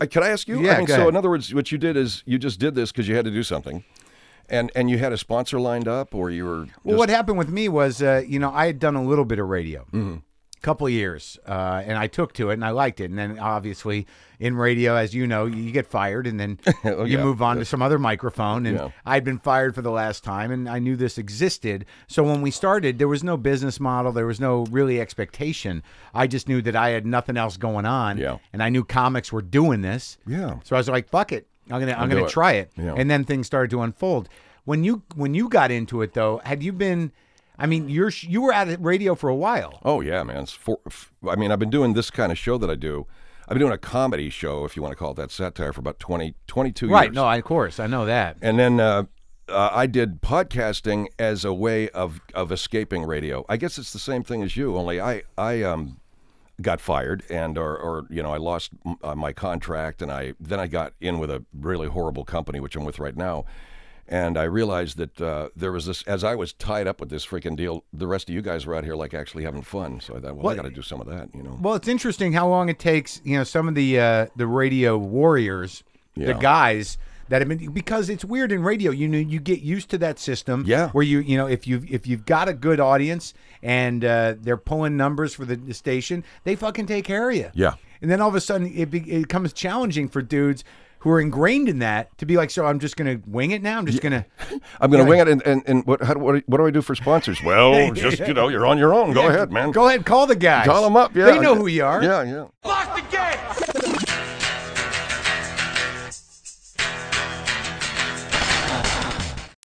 Uh, Can I ask you? Yeah, I mean, so ahead. in other words, what you did is you just did this because you had to do something, and and you had a sponsor lined up, or you were. Well, what happened with me was, uh, you know, I had done a little bit of radio, Mm-hmm. Couple years, uh, and I took to it and I liked it. And then obviously in radio, as you know, you get fired and then Oh, you yeah. move on to some other microphone. And Yeah. I'd been fired for the last time, and I knew this existed. So when we started, there was no business model, there was no really expectation. I just knew that I had nothing else going on, Yeah. and I knew comics were doing this. Yeah. So I was like, "Fuck it, I'm gonna I'm do gonna it. try it." Yeah. And then things started to unfold. When you when you got into it though, had you been? I mean, you're you were at radio for a while. Oh yeah, man. It's for, f- I mean, I've been doing this kind of show that I do. I've been doing a comedy show, if you want to call it that, satire for about 20, 22 Right? years. Right. No, of course I know that. And then uh, uh, I did podcasting as a way of of escaping radio. I guess it's the same thing as you, only I I um got fired and or, or you know I lost m- uh, my contract and I then I got in with a really horrible company which I'm with right now. And I realized that uh, there was this, as I was tied up with this freaking deal, the rest of you guys were out here like actually having fun. So I thought, well, I got to do some of that, you know. Well, it's interesting how long it takes. You know, some of the uh, the radio warriors, the guys that have been because it's weird in radio. You know, you get used to that system. Yeah. Where you you know if you if you've got a good audience and uh, they're pulling numbers for the, the station, they fucking take care of you. Yeah. And then all of a sudden it, be, it becomes challenging for dudes who are ingrained in that to be like, so I'm just gonna wing it now. I'm just gonna. I'm going to wing it, and, and, and what, how, do- what, do- what do I do for sponsors? Well, just, you know, you're on your own. Go ahead, man. Go ahead, call the guys. Call them up. Yeah. They know who you are. Yeah, yeah. Lock the gate!